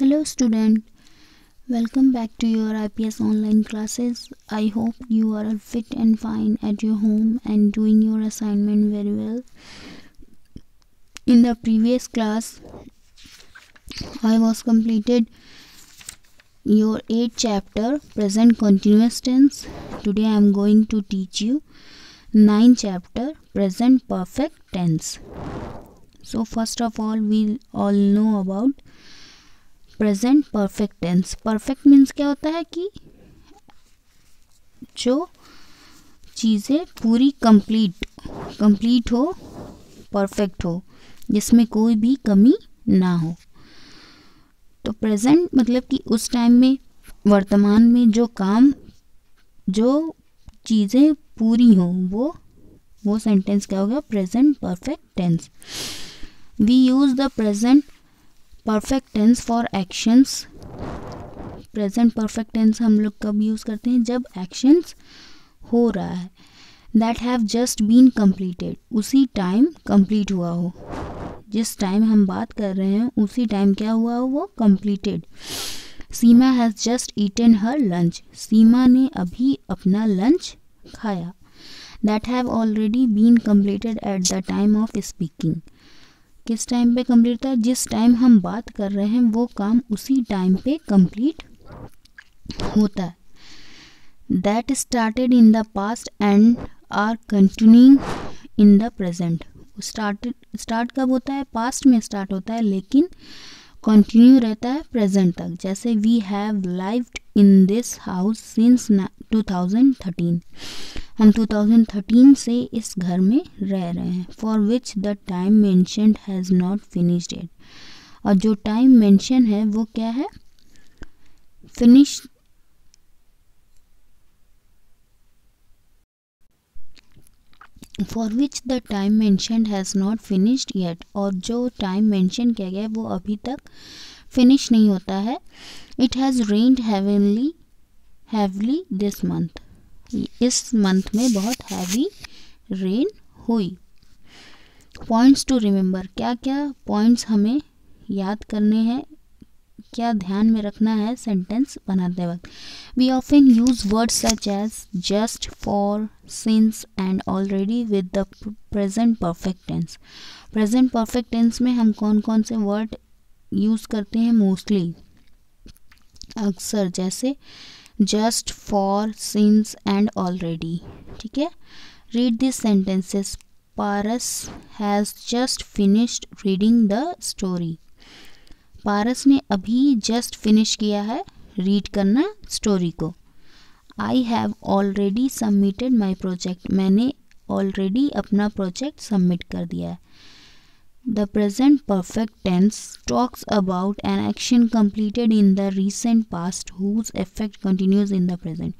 Hello student, welcome back to your IPS online classes. I hope you are fit and fine at your home and doing your assignment very well. In the previous class, I was completed your 8th chapter present continuous tense. Today I am going to teach you 9th chapter present perfect tense. So first of all we all know about present perfect tense perfect means क्या होता है कि जो चीज़ें पूरी complete complete हो perfect हो, जिसमें कोई भी कमी ना हो। तो प्रेजेंट मतलब कि उस टाइम में, वर्तमान में जो काम, जो चीज़ें पूरी हों, वो वो सेंटेंस क्या हो गया? Present perfect tense we use the present perfect tense for actions present perfect tense हम लोग कब यूज़ करते हैं? जब एक्शंस हो रहा है that have just been completed उसी टाइम कंप्लीट हुआ हो। जिस टाइम हम बात कर रहे हैं, उसी टाइम क्या हुआ हो? वो completed Seema has just eaten her lunch Seema ने अभी अपना लंच खाया। That have already been completed at the time of speaking किस टाइम पे कंप्लीट था, जिस टाइम हम बात कर रहे हैं, वो काम उसी टाइम पे कंप्लीट होता है। That started in the past and are continuing in the present start start कब होता है? पास्ट में स्टार्ट होता है, लेकिन कंटिन्यू रहता है प्रेजेंट तक। जैसे we have lived in this house since 2013 हम 2013 से इस घर में रह रहे हैं for which the time mentioned has not finished it और जो टाइम मेंशन है, वो क्या है? Finish for which the time mentioned has not finished yet और जो टाइम मेंशन किया गया है, वो अभी तक फिनिश नहीं होता है. It has rained heavenly heavily this month इस मंथ में बहुत हैवी रेन हुई। पॉइंट्स टू रिमेंबर क्या क्या पॉइंट्स हमें याद करने हैं? क्या ध्यान में रखना है सेंटेंस बनाते वक्त? We often use words such as just for since and already with the present perfect tense present perfect tense में हम कौन कौन से वर्ड यूज़ करते हैं? मोस्टली अक्सर, जैसे just for since and already ठीक है? Read this sentences Paras has just finished reading the story Paras ने अभी जस्ट फिनिश किया है रीड करना स्टोरी को. I have already submitted my project मैंने ऑलरेडी अपना प्रोजेक्ट सबमिट कर दिया है. The present perfect tense talks about an action completed in the recent past whose effect continues in the present.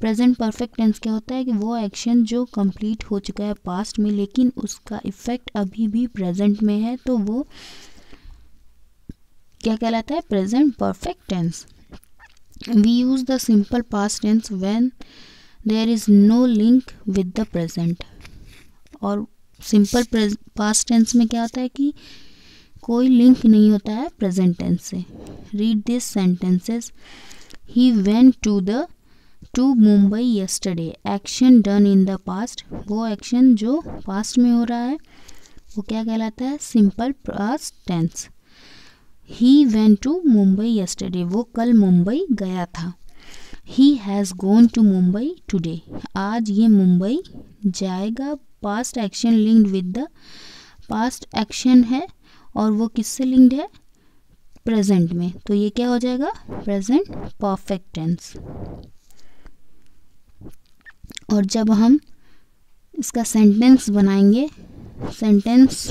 Present perfect tense क्या होता है कि वो एक्शन जो कंप्लीट हो चुका है पास्ट में, लेकिन उसका इफ़ेक्ट अभी भी प्रेजेंट में है तो वो क्या कहलाता है? Present perfect tense we use the simple past tense when there is no link with the present और सिंपल पास्ट टेंस में क्या होता है कि कोई लिंक नहीं होता है प्रेजेंट टेंस से। Read this sentences he went to the to Mumbai yesterday action done in the past वो एक्शन जो पास्ट में हो रहा है, वो क्या कहलाता है? Simple past tense he went to Mumbai yesterday वो कल मुंबई गया था। He has gone to Mumbai today आज ये मुंबई जाएगा past action linked with the past action है और वो किससे लिंक्ड है? प्रेजेंट में। तो ये क्या हो जाएगा? प्रेजेंट परफेक्ट टेंस और जब हम इसका सेंटेंस बनाएँगे सेंटेंस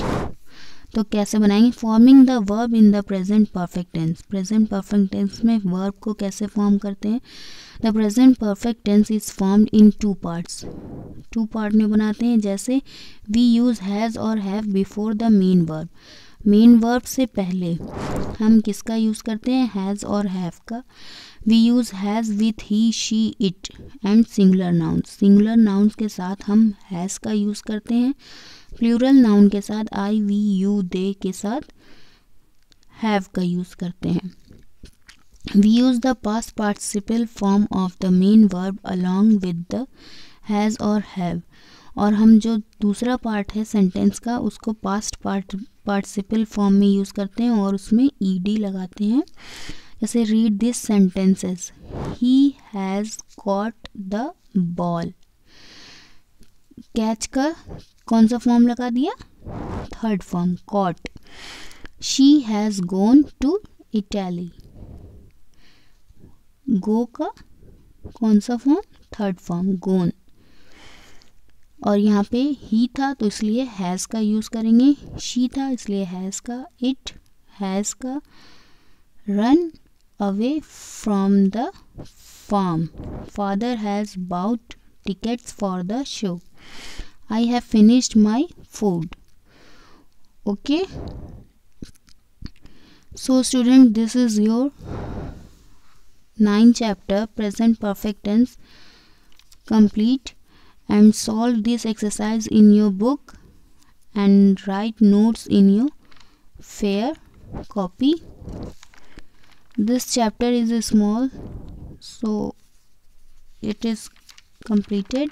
तो कैसे बनाएँगे? Forming the verb in the present perfect tense present perfect tense में वर्ब को कैसे फॉर्म करते हैं? The present perfect tense is formed in two parts two part में बनाते हैं, जैसे वी यूज़ हैज़ और have before the main verb main verb से पहले हम किसका यूज़ करते हैं? हैज़ और हैव का. We use has with he she it and singular nouns singular nouns के साथ हम हैज़ का यूज़ करते हैं। प्लूरल नाउन के साथ आई वी यू दे के साथ हैव का यूज़ करते हैं। We use the past participle form of the main verb along with the has or have और हम जो दूसरा पार्ट है सेंटेंस का, उसको पास्ट पार्ट पार्टिसिपल फॉर्म में यूज़ करते हैं और उसमें ई डी लगाते हैं। जैसे read this sentences he has got the ball catch का कौन सा फॉर्म लगा दिया? Third form caught she has gone to Italy go का? कौन सा फॉर्म थर्ड फॉर्म गोन और यहाँ पे ही था तो इसलिए हैज़ का यूज़ करेंगे। शी था, इसलिए हैज़ का। इट हैज़ का run away from the farm father has bought tickets for the show I have finished my food. Okay? So student this is your 9 chapter present perfect tense complete and solve this exercise in your book and write notes in your fair copy. This chapter is small so it is completed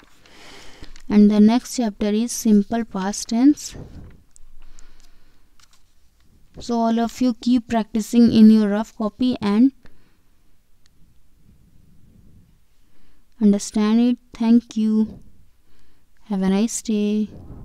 and the next chapter is simple past tense. So all of you keep practicing in your rough copy and understand it. Thank you. Have a nice day